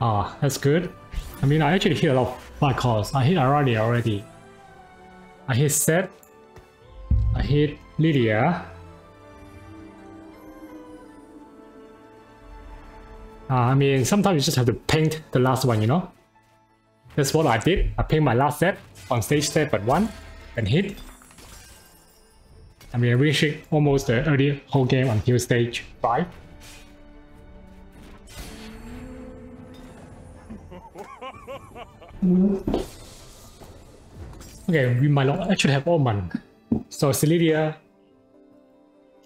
Ah, that's good. I mean, I actually hit a lot of five calls. I hit Arani already. I hit Sett. I hit Lillia. Uh, I mean, sometimes you just have to paint the last one, you know? That's what I did. I paint my last set on stage set but 1 and hit. I mean, I reached almost the early whole game until stage 5. Okay, we might not actually have Omen. So Celidia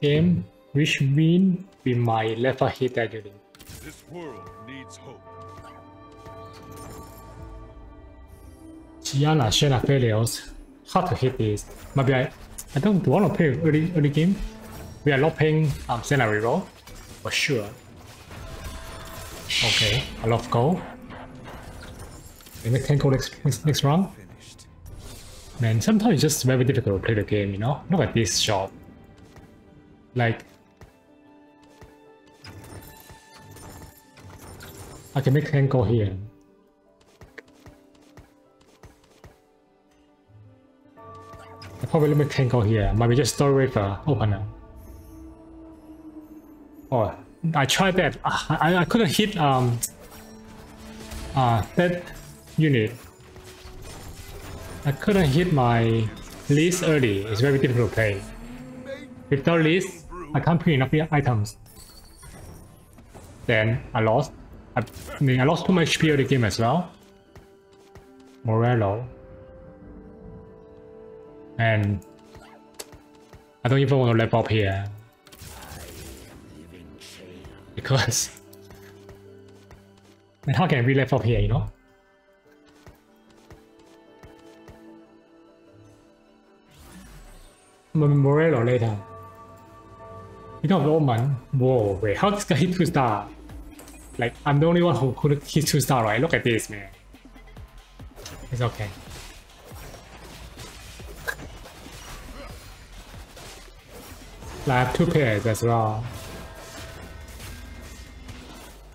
came, which mean we might never hit that unit. This world needs hope. Gianna, Shena failures. Hard to hit this. Maybe I I don't want to play early early game. We are not playing um Senna reroll. For sure. Okay, I love Maybe 10 go next, next, next round. Man, sometimes it's just very difficult to play the game, you know? Look at this shot. Like... I can make 10 go here. I probably make 10 go here. Maybe just story with uh, opener. Oh, I tried that. Ah, I, I couldn't hit um uh, that unit. I couldn't hit my list early. It's very difficult to play. Without list, I can't put enough items. Then I lost. I, mean, I lost too much HP the game as well. Morello. And I don't even want to level up here. Because... And how can we level up here, you know? Morello later. You don't have Omen. Whoa, wait, how this guy hit 2 star? Like, I'm the only one who could hit 2 star, right? Look at this, man. It's okay. I have two pairs as well.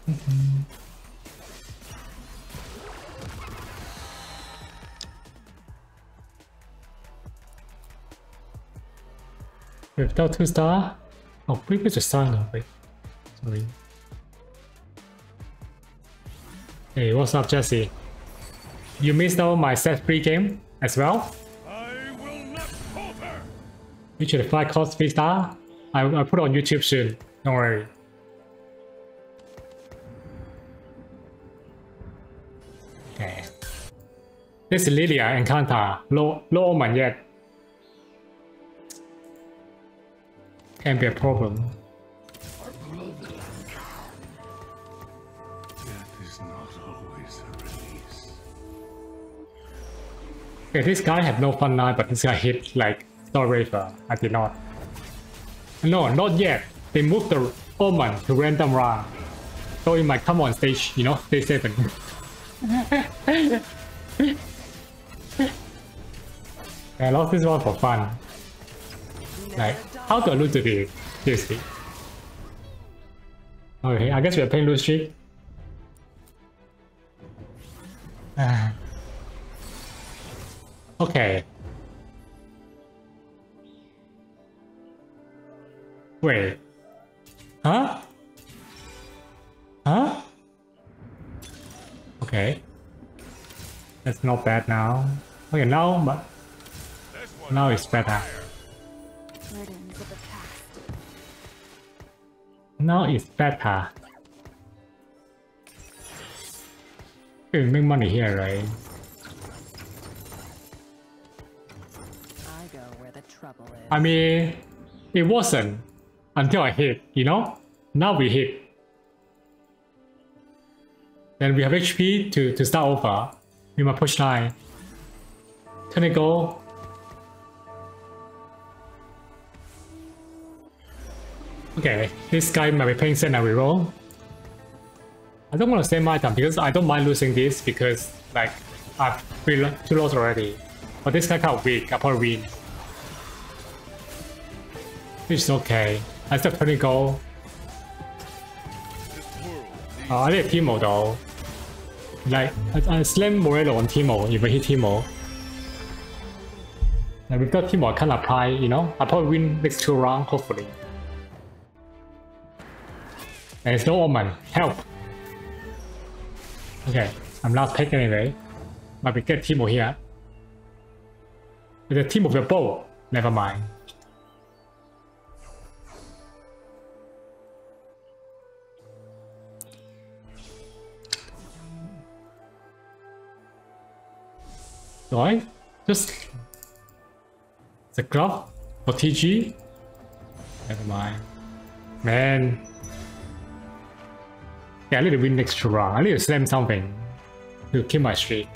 Mm-hmm. Without two star? Oh, we could just sign. Wait, sorry. Hey, what's up, Jesse? You missed out my set free game as well? I will not falter. Which the five cost three star? I I'll put it on YouTube soon. Don't worry. Okay. This is Lillia and Kanta. Low low omen yet. Can be a problem. Death is not always a release. Okay, this guy had no fun line, but this guy hit like StoryWeaver. I did not. No, not yet. They moved the Omen to random round. So it might come on stage, you know, stage 7. I lost this one for fun. Like, how do I lose to this? Seriously. Okay, I guess we're playing lose streak. Ah. okay. Wait. Huh? Huh? Okay. That's not bad now. Okay, now, but now it's better. Now it's better. We make money here, right? I go where the trouble is. I mean, it wasn't until I hit, you know? Now we hit. Then we have HP to, to start over. We might push 9. Can Okay, this guy might be playing Senna reroll. I don't want to save my item because I don't mind losing this because like I've been two lost already. But this guy kind of weak, I probably win. Which is okay. I still. This world needs Uh, I need team though. Like, I, I slam Morello on Teemo if I hit Teemo. And without Teemo, I can't apply, you know? I probably win next two rounds, hopefully. There is no Omen. Help! Okay, I'm last pick anyway. But we get Teemo here. With the team of the bow. Never mind. Do I just the glove for TG? Never mind. Man. Yeah, I need to win next round. I need to slam something to keep my streak.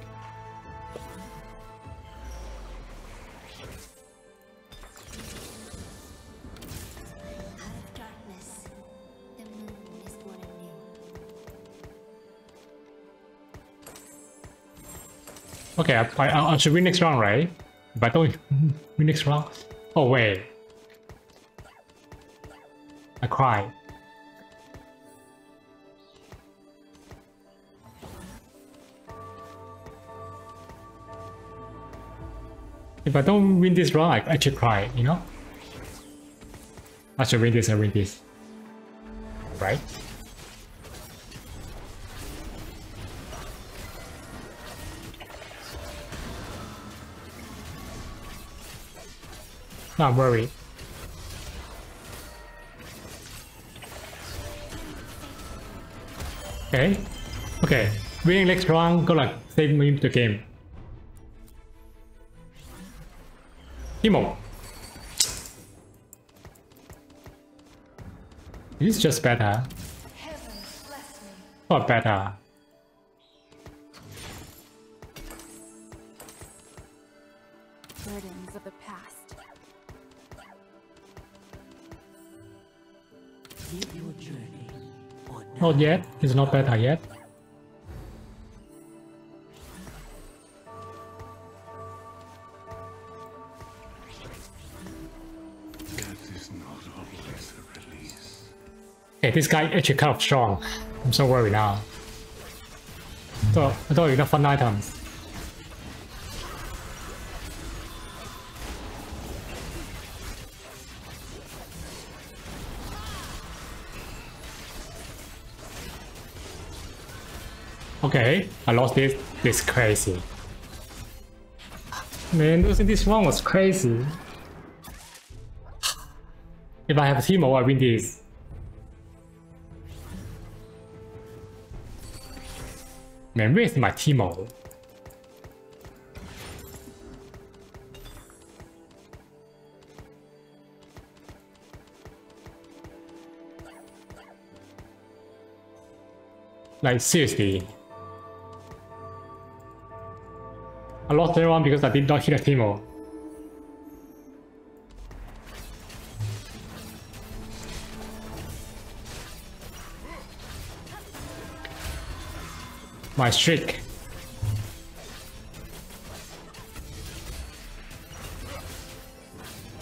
Okay, I, I, I should win next round, right? I don't win next round. Oh wait. I cry. If I don't win this round, I actually cry, you know? I should win this, I win this. Right? Not worried. Okay. Okay. Winning next round gonna save me the game. Teemo. This is just better. Not better. Burdens of the past. Live your journey or Not yet. It's not better yet. Okay, this guy actually kind of strong. I'm so worried now. Thought, I thought enough fun items. Okay, I lost this. This is crazy. Man, losing this one was crazy. If I have Teemo, I win this. Man, where's my Teemo? Like, seriously. I lost everyone because I did not hit a Teemo. My streak.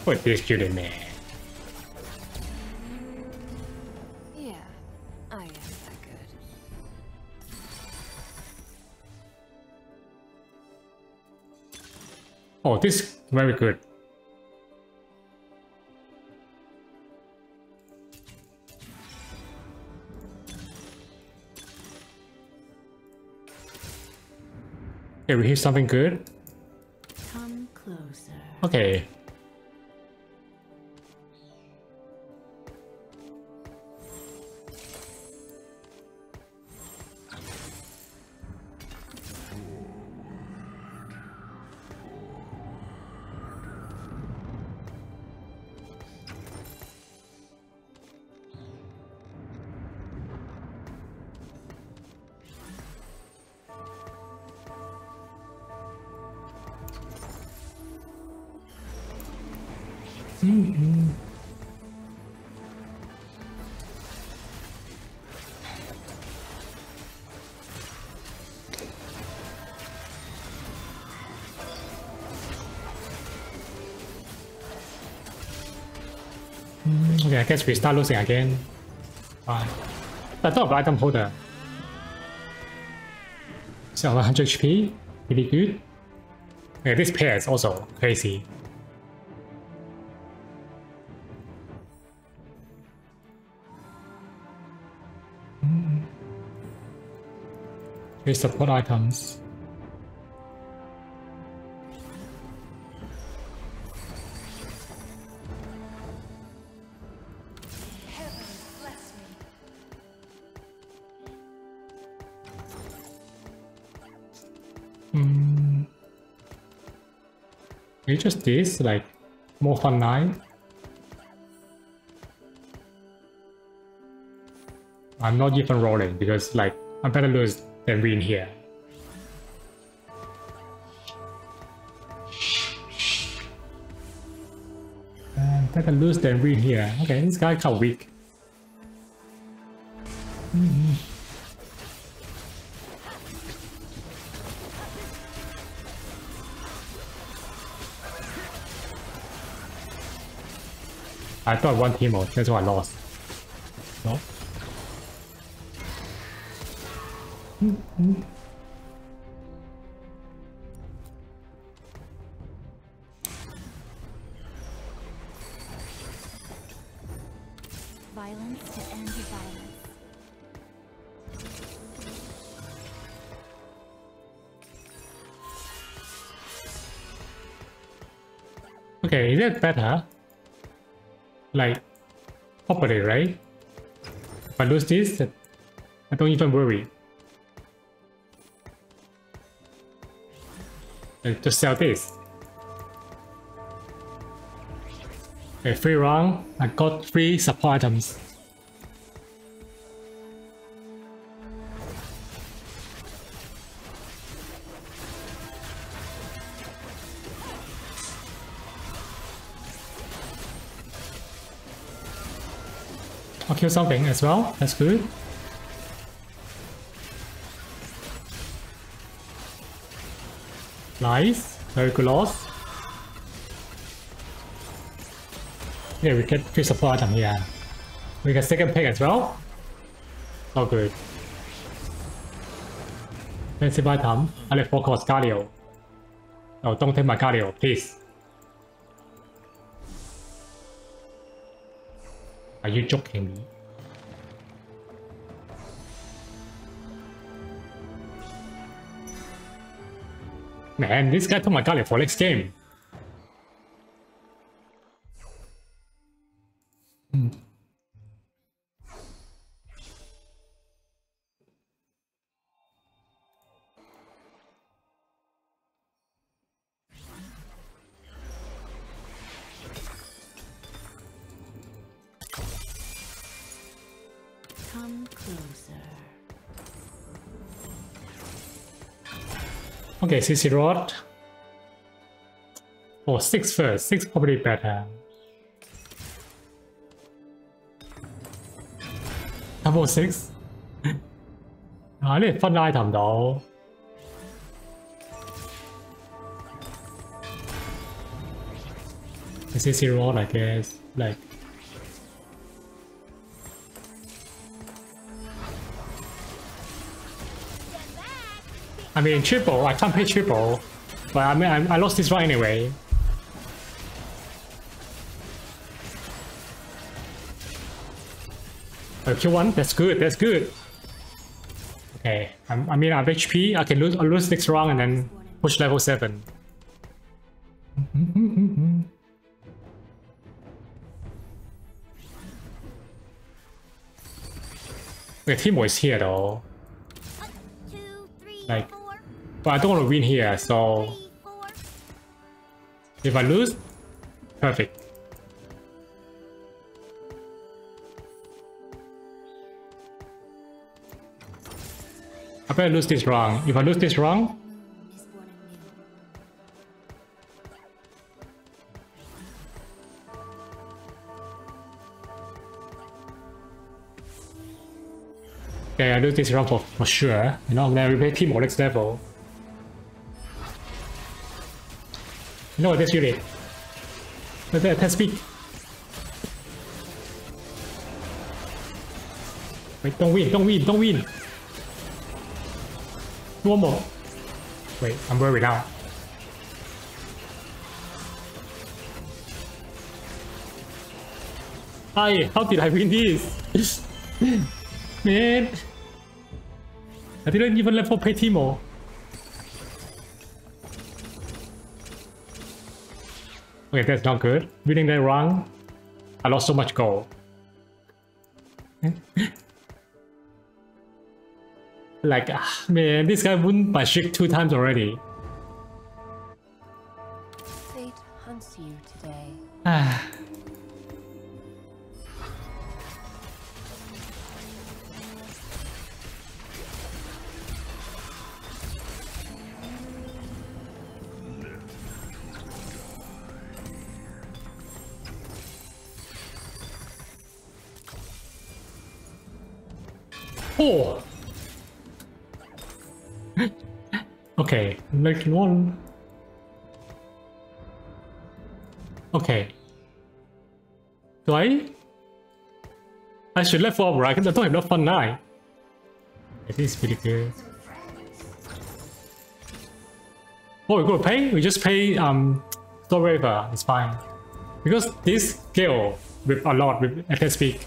Put this in there. Yeah, I am that good. Oh, this very good. Okay, we hit something good. come closer. Okay. Okay, I guess we start losing again. Fine. I thought of item holder. So 100 HP, pretty good. Yeah, this pair is also crazy. Hmm. Three support items. Just this, like more fun nine. I'm not even rolling because like I'm better lose than win here. Uh, better lose than win here. Okay, this guy kind of weak. I thought one team mode, that's why I lost. No? Violence to end violence. Okay, is it better? Like, properly, right? If I lose this, I don't even worry. Like, just sell this. Okay, free round. I got three support items. I'll something as well. That's good. Nice. Very good loss. Yeah, we get free support item here. We get second pick as well. Oh good. Expensive item. I like focus Galio. Oh, don't take my Galio, please. Are you joking me? Man, this guy took my Galio for next game. Okay, CC Rod. Oh, six first. Six probably better. Double six. 啊，呢分 item 到。CC Rod, I guess. Like. I mean, triple. I can't pay triple. But I mean, I, I lost this one anyway. Oh, kill one. That's good. That's good. Okay. I'm, I mean, I have HP. I can lose, I'll lose next round and then push level seven. Okay, Teemo is here though. But I don't want to win here, so if I lose, perfect. I better lose this round. If I lose this round, okay, I lose this round for, for sure. You know, I'm gonna replay team next level. You know what, this unit. But the attack speed. Wait, don't win, don't win, don't win. One more. Wait, I'm worried now. Hi, how did I win this? Man. I didn't even level pay Okay, that's not good. Winning that round, I lost so much gold. like, ah, man, this guy won by Shrek two times already. Fate hunts you today. Oh. okay, making one. Okay. Do I? I should let for right? I don't have enough fun now. It is pretty good. Oh, we're gonna pay? We just pay um StoryWeaver, it's fine. Because this scale with a lot with attack speed.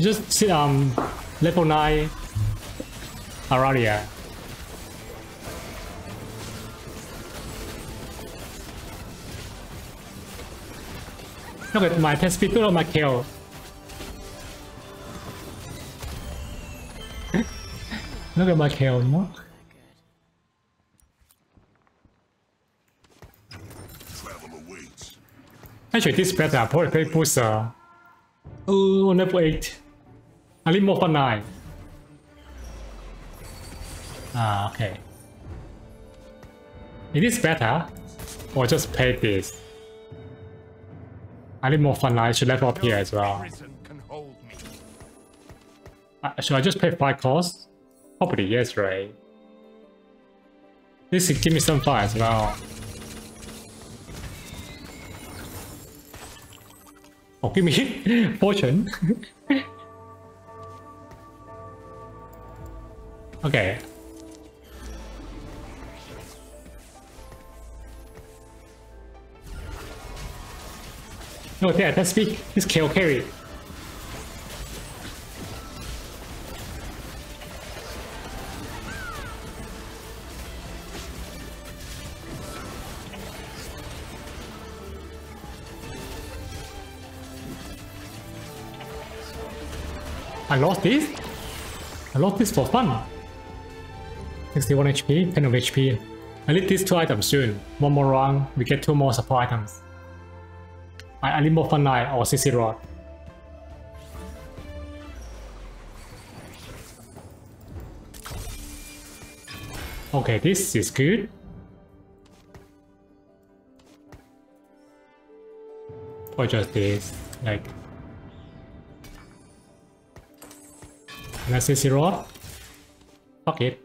Just sit um level 9 Aradia. Look at my test speed to my kill. Look at my kill, you know? Actually, this better. Probably play booster. Oh, level 8. I need more for 9. Ah, okay. Is this better? Or just pay this? I need more fun I should level up here as well. Prison can hold me. Uh, should I just pay 5 costs? Probably yes, right? This will give me some fire as well. Oh, give me fortune. okay. No, yeah, let's speak. This KO carry. I lost this? I lost this for fun. 61 HP, 10 of HP. I need these two items soon. One more round, we get two more support items. I, I need more fun 9 or CC rod. Okay, this is good. Or just this, like Let's see rod. Fuck it.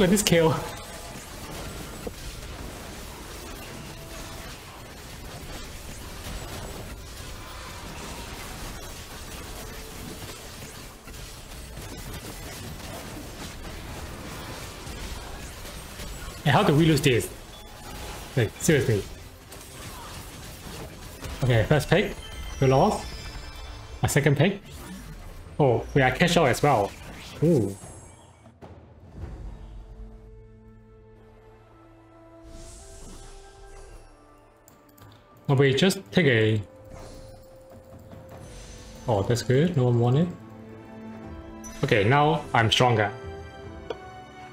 Look at this kill. Hey, how do we lose this? Like, seriously. Okay, first pick. We lost. My second pick. Oh, we are cash out as well. Ooh. No, wait, just take a... Oh, that's good. No one wanted. Okay, now I'm stronger.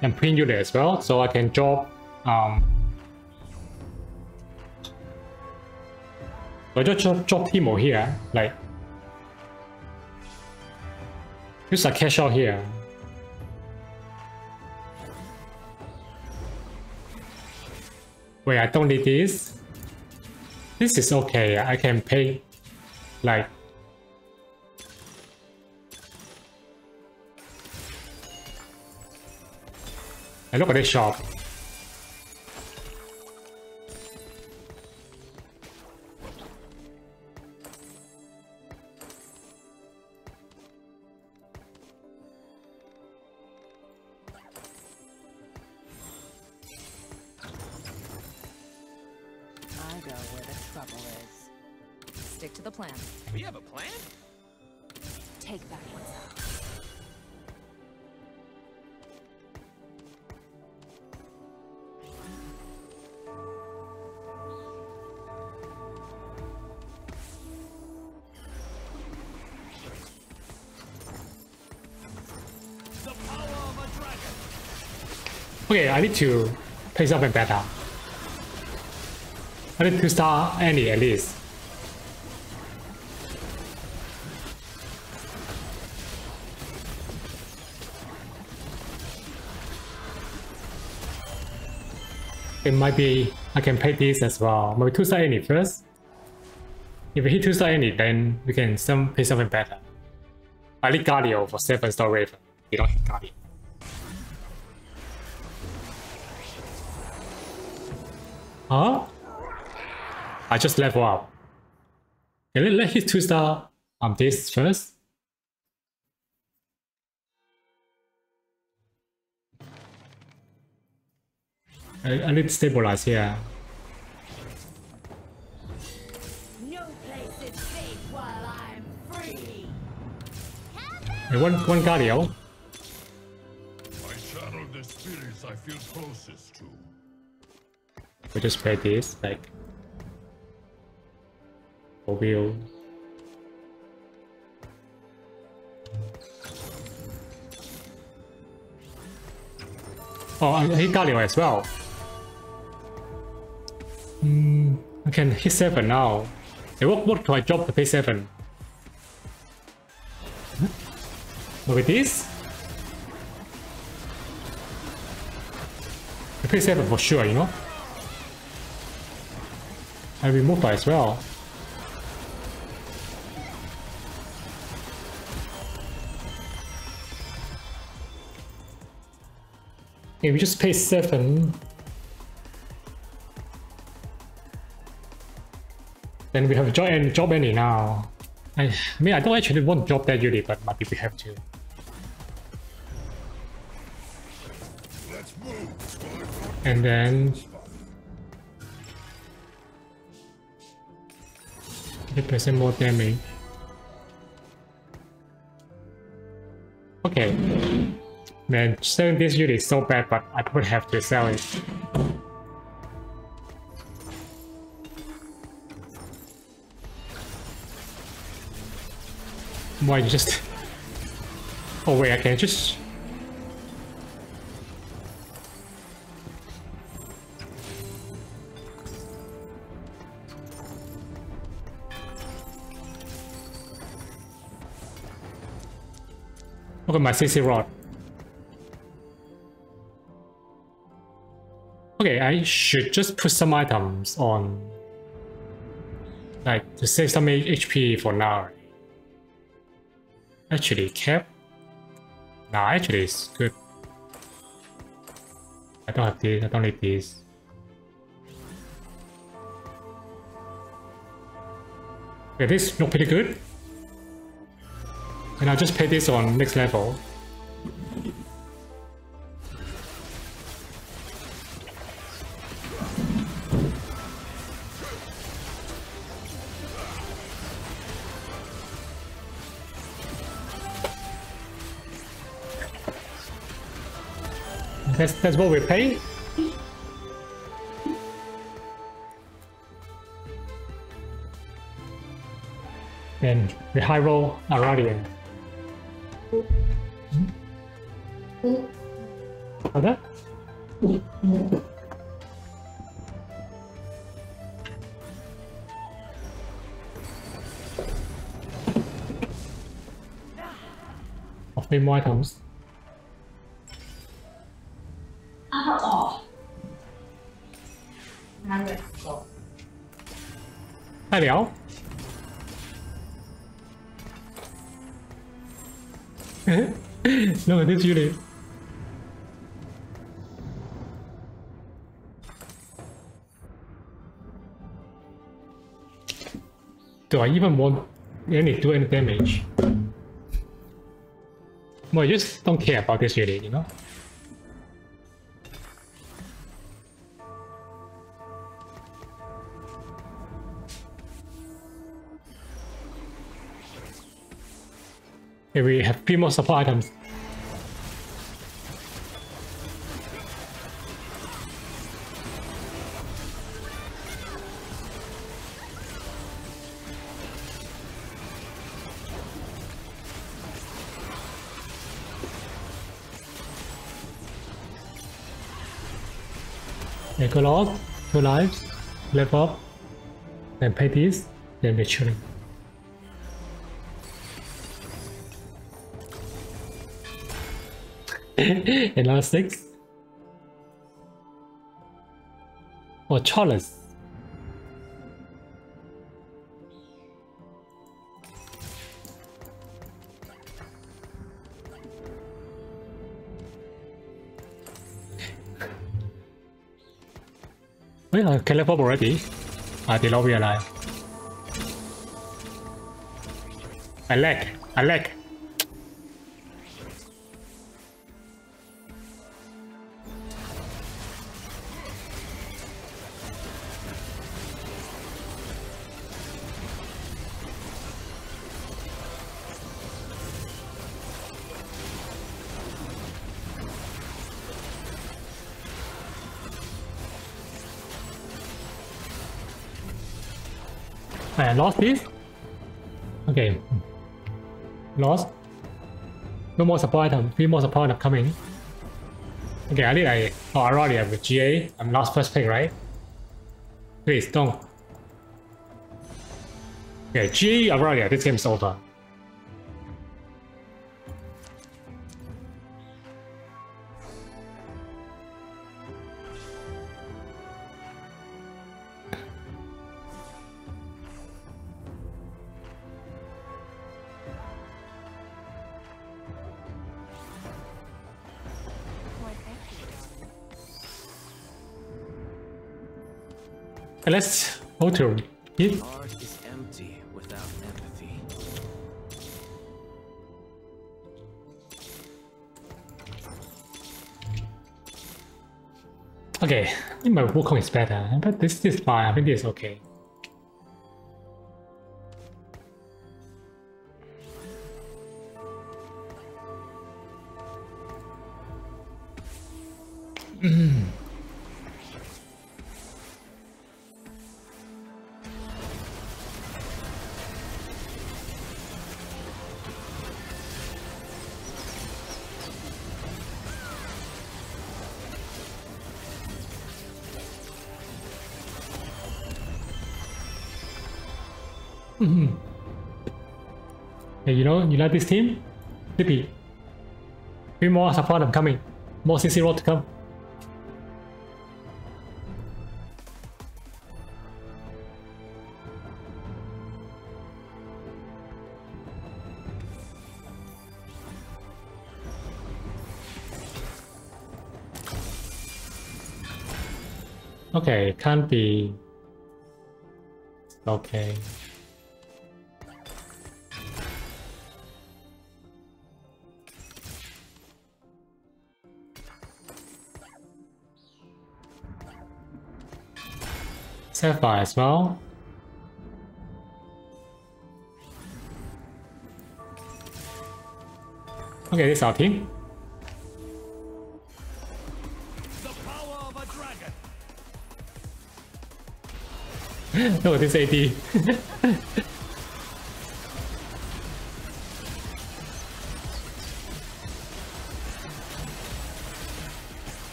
And pin you there as well, so I can drop... Um, I just drop, drop Teemo here, like... Use a cash out here. Wait, I don't need this. This is okay. I can pay like And look at this shop. Okay, I need to play something better. I need to start any at least. It might be I can play this as well. Maybe two star any first. If we hit two star any, then we can some pay something better. I need Galio for seven star Raven. You don't hit Galio. Huh? I just level up. Can we let his two star on this first? I, I need to stabilize here. No place is safe while I'm free. Hey, one one Galio. We just play this like for. Oh, I hit Galio as well. Hmm, I can hit 7 now. Hey, what, what do I drop the pay 7? Huh? Maybe this? The pay 7 for sure, you know? I remove that as well. Okay, we just pay 7. Then we have job and job any now. I, I mean, I don't actually want job that unit, but maybe we have to. And then... Eight percent more damage. Okay. Man, selling this unit is so bad, but I would have to sell it. Why just... Oh wait, I can just... Look at my CC rod. Okay, I should just put some items on. Like, to save some HP for now. Actually, cap? Nah, actually it's good. I don't have this, I don't need this. This look pretty good. And I'll just pay this on next level. That's, that's what we pay? And high roll 好的。Off me more items. Oh. At this unit. Do I even want any do any damage? Well, I just don't care about this unit, you know? Okay, we have three more supply items. Ecolog, two lives, level up, then pay this, then we're chilling. Another six. Oh, Charles. Can level up already. I did not realize. I lag. I lag. Lost this? Okay. Lost. No more supply item. Three more support item coming. Okay, I need a... Oh, I already have a GA. I'm last first pick, right? Please, don't. Okay, GA already. This game's over. Okay, let's go to it. Heart is empty without empathy. Okay, I think my Wukong is better, but this is fine. I think this is okay. Mm-hmm. Hey, you know, you like this team? Tippy. Three more support I'm coming. More CC roll to come. Okay, can't be. Okay. Sapphire as well. Okay, this is our team. The power of a dragon. No, this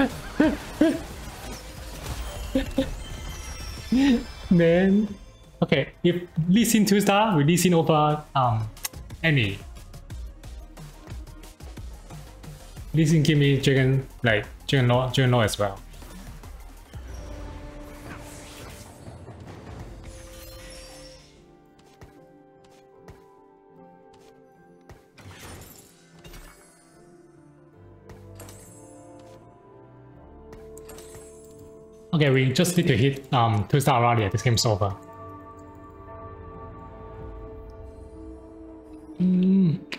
AD. Man. Okay, if Lee Sin 2 star, we Lee Sin over um any. Lee Sin give me Dragon like Dragonlord Dragon Law as well. Okay, we just need to hit um two star Irelia. This game's over. Mm.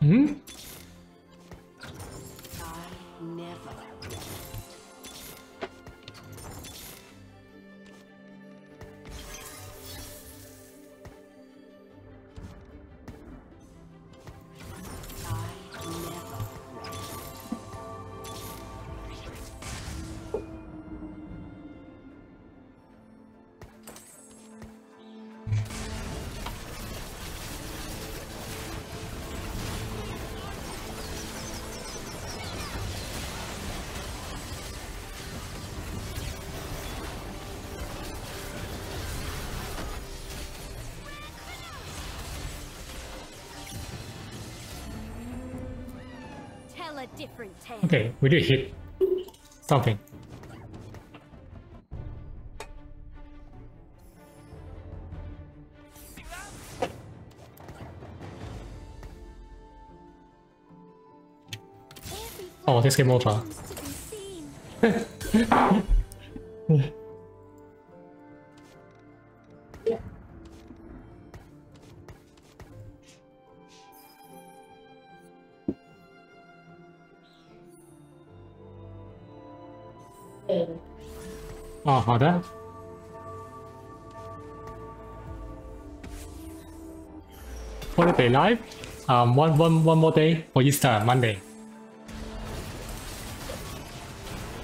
Hmm? Okay, we did hit something. Oh, this game over. comes to be seen. Oh, 好的。Holiday live. Um, one, one, one more day for Easter Monday.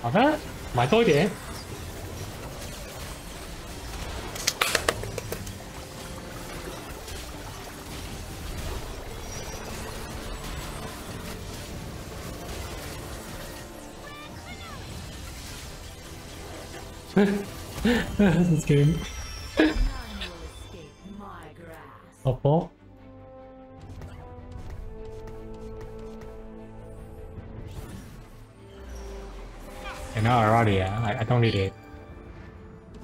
好的，买多一点。 This game. none will escape my grasp. Oppo. And now Irelia, I, I don't need it.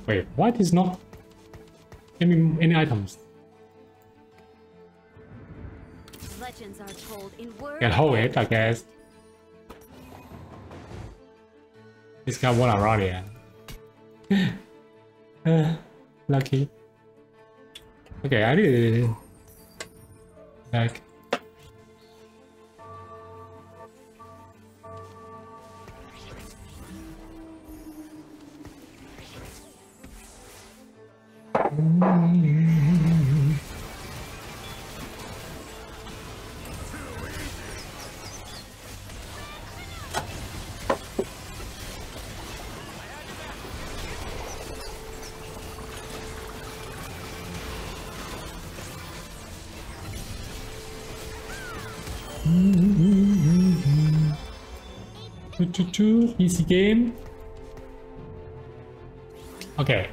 Wait, what is not any any items? Legends are told in words. Can hold it, I guess. This guy won Irelia. Uh, lucky. Okay, I need like easy game. Okay.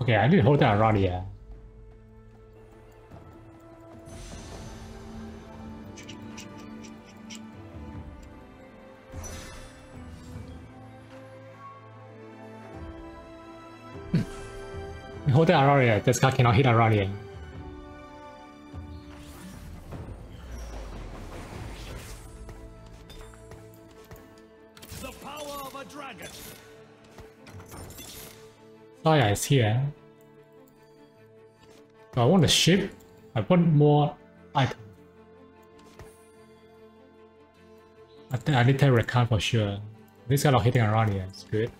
Okay, I need to hold that around here. Hmm. Hold that around here. This guy cannot hit around Oh yeah, it's here. I want the ship. I want more items. I think I need to recount for sure. This guy not hitting around here. It's good.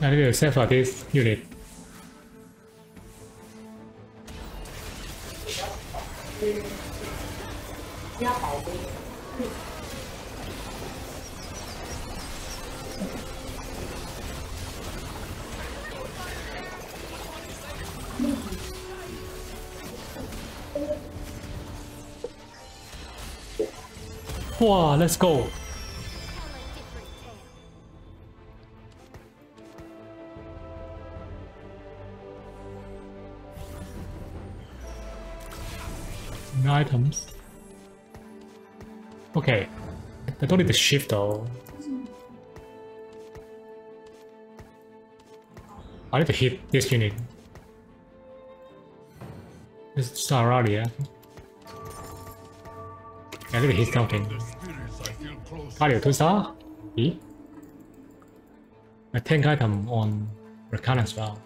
I need to save for this unit. Wow, let's go. Shift though. I need to hit this unit. This is Sararia. I need to hit something. I close. Cardio 2 star? E? A tank item on Rakan as well.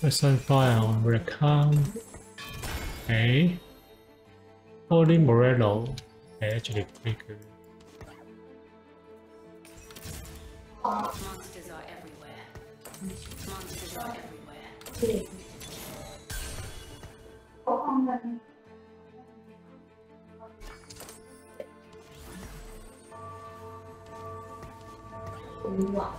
Person fire on Rakan. Okay. Holy Morello. Okay, actually pretty good. Monsters are everywhere. Monsters are everywhere. Okay,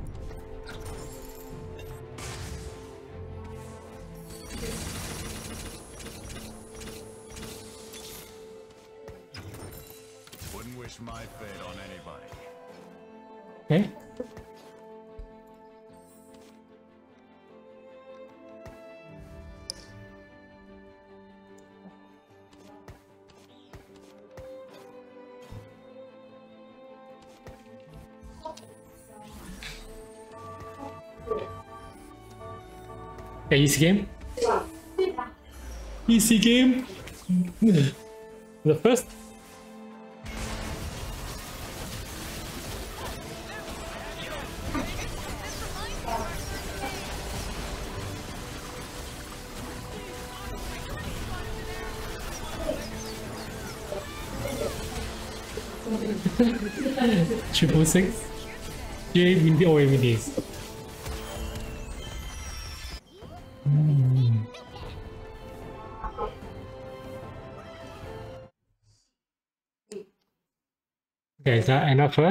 Okay. Okay, easy game. Easy game. the first Triple six. J Mindy or Mindy's. Okay, is that enough first?